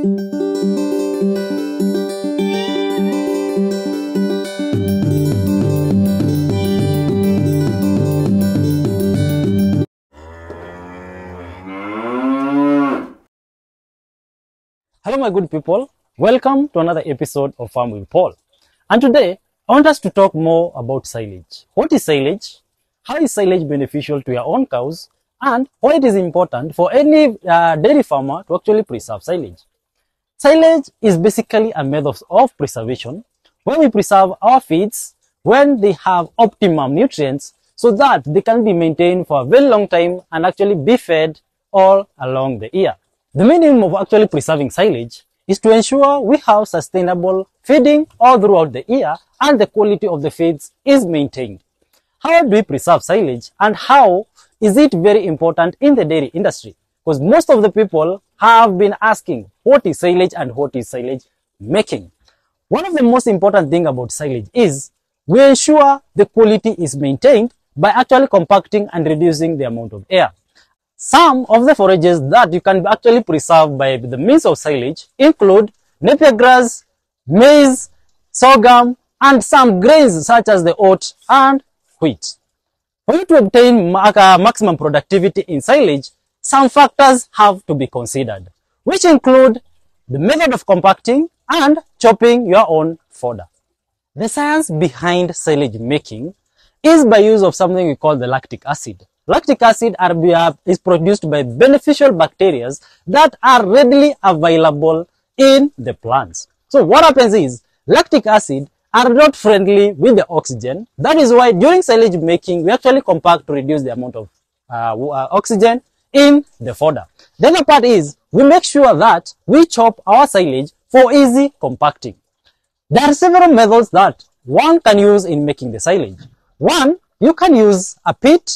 Hello, my good people. Welcome to another episode of Farm with Paul. And today, I want us to talk more about silage. What is silage? How is silage beneficial to your own cows? And why it is important for any uh, dairy farmer to actually preserve silage. Silage is basically a method of preservation when we preserve our feeds when they have optimum nutrients so that they can be maintained for a very long time and actually be fed all along the year. The main aim of actually preserving silage is to ensure we have sustainable feeding all throughout the year and the quality of the feeds is maintained. How do we preserve silage and how is it very important in the dairy industry? Because most of the people have been asking what is silage and what is silage making. One of the most important thing about silage is we ensure the quality is maintained by actually compacting and reducing the amount of air. Some of the forages that you can actually preserve by the means of silage include napier grass, maize, sorghum, and some grains such as the oat and wheat. For you to obtain uh, maximum productivity in silage, some factors have to be considered, which include the method of compacting and chopping your own fodder. The science behind silage making is by use of something we call the lactic acid. Lactic acid uh, is produced by beneficial bacteria that are readily available in the plants. So what happens is lactic acid are not friendly with the oxygen. That is why during silage making, we actually compact to reduce the amount of uh, uh, oxygen in the fodder. The other part is we make sure that we chop our silage for easy compacting. There are several methods that one can use in making the silage. One, you can use a pit,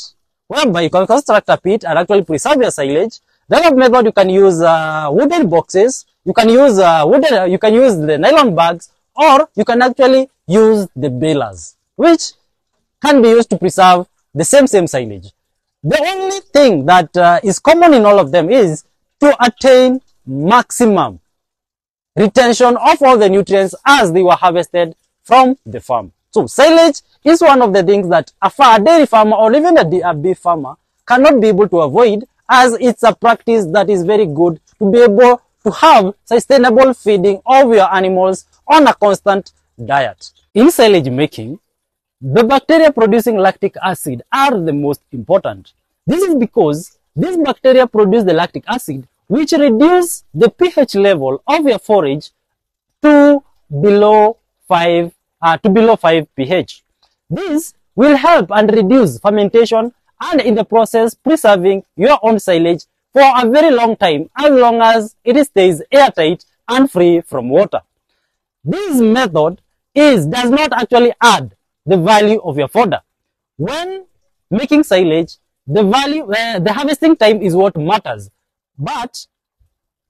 whereby you can construct a pit and actually preserve your silage. The other method, you can use uh, wooden boxes, you can use uh, wooden, you can use the nylon bags, or you can actually use the balers, which can be used to preserve the same same silage. The only thing that uh, is common in all of them is to attain maximum retention of all the nutrients as they were harvested from the farm. So silage is one of the things that a dairy farmer or even a beef farmer cannot be able to avoid as it's a practice that is very good to be able to have sustainable feeding of your animals on a constant diet. In silage making, the bacteria producing lactic acid are the most important. This is because these bacteria produce the lactic acid which reduce the pH level of your forage to below 5 uh, to below 5 pH. This will help and reduce fermentation and in the process preserving your own silage for a very long time as long as it stays airtight and free from water. This method is does not actually add the value of your fodder. When making silage, the value, uh, the harvesting time is what matters. But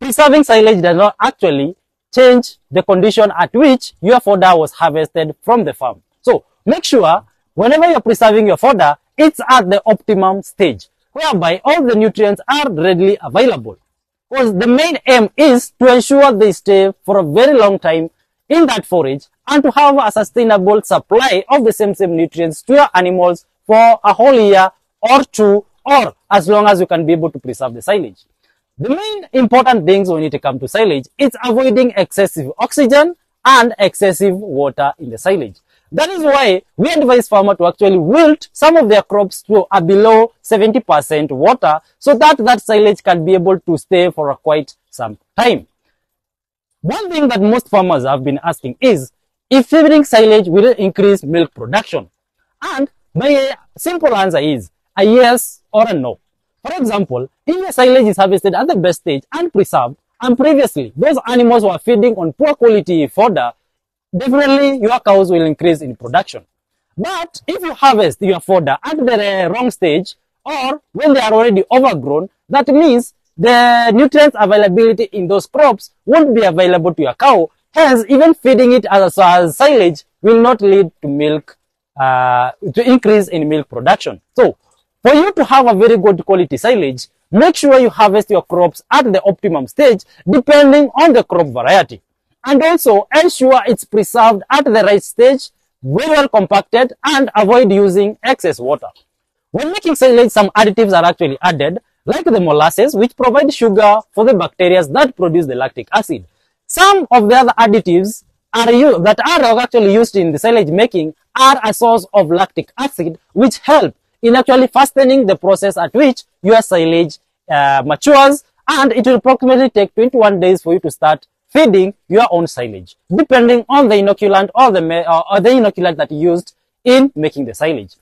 preserving silage does not actually change the condition at which your fodder was harvested from the farm. So make sure whenever you're preserving your fodder, it's at the optimum stage, whereby all the nutrients are readily available. Because the main aim is to ensure they stay for a very long time in that forage and to have a sustainable supply of the same same nutrients to your animals for a whole year or two or as long as you can be able to preserve the silage. The main important things when it comes to silage is avoiding excessive oxygen and excessive water in the silage. That is why we advise farmer to actually wilt some of their crops to a below 70% water so that that silage can be able to stay for quite some time. One thing that most farmers have been asking is if feeding silage will increase milk production. And my simple answer is a yes or a no. For example, if your silage is harvested at the best stage and preserved, and previously those animals were feeding on poor quality fodder, definitely your cows will increase in production. But if you harvest your fodder at the wrong stage or when they are already overgrown, that means the nutrients availability in those crops won't be available to your cow. Hence, even feeding it as, as silage will not lead to milk, uh, to increase in milk production. So, for you to have a very good quality silage, make sure you harvest your crops at the optimum stage depending on the crop variety. And also ensure it's preserved at the right stage, very well compacted and avoid using excess water. When making silage, some additives are actually added, like the molasses, which provide sugar for the bacteria that produce the lactic acid. Some of the other additives are that are actually used in the silage making are a source of lactic acid, which help in actually fastening the process at which your silage uh, matures, and it will approximately take 21 days for you to start feeding your own silage, depending on the inoculant or the, or the inoculant that you used in making the silage.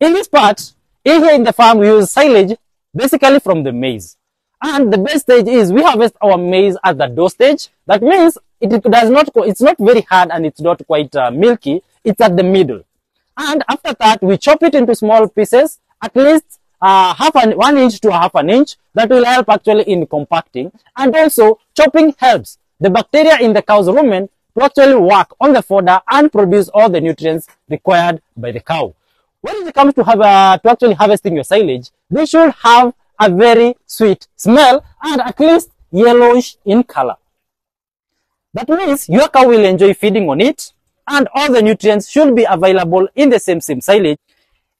In this part, here in the farm, we use silage basically from the maize. And the best stage is we harvest our maize at the dough stage. That means it does not, it's not very hard and it's not quite uh, milky. It's at the middle. And after that, we chop it into small pieces, at least uh, half an, one inch to half an inch. That will help actually in compacting. And also, chopping helps the bacteria in the cow's rumen to actually work on the fodder and produce all the nutrients required by the cow. When it comes to have uh, to actually harvesting your silage, they should have a very sweet smell and at least yellowish in color. That means your cow will enjoy feeding on it and all the nutrients should be available in the same same silage.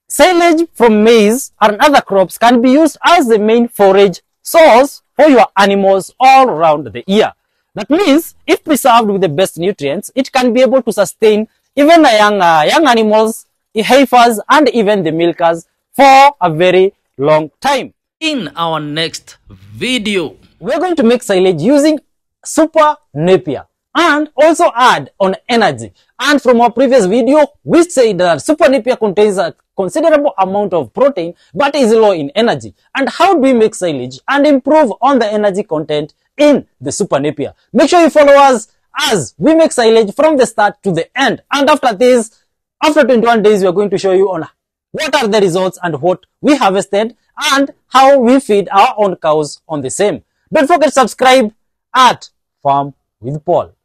Silage from maize and other crops can be used as the main forage source for your animals all around the year. That means if preserved with the best nutrients, it can be able to sustain even young, uh, young animals, heifers, and even the milkers for a very long time. In our next video, We're going to make silage using super napier and also add on energy. And from our previous video, we said that super napier contains a considerable amount of protein but is low in energy. And how do we make silage and improve on the energy content in the super napier? Make sure you follow us as we make silage from the start to the end. And after this, after 21 days, we are going to show you on what are the results and what we harvested and how we feed our own cows on the same. Don't forget subscribe at Farm with Paul.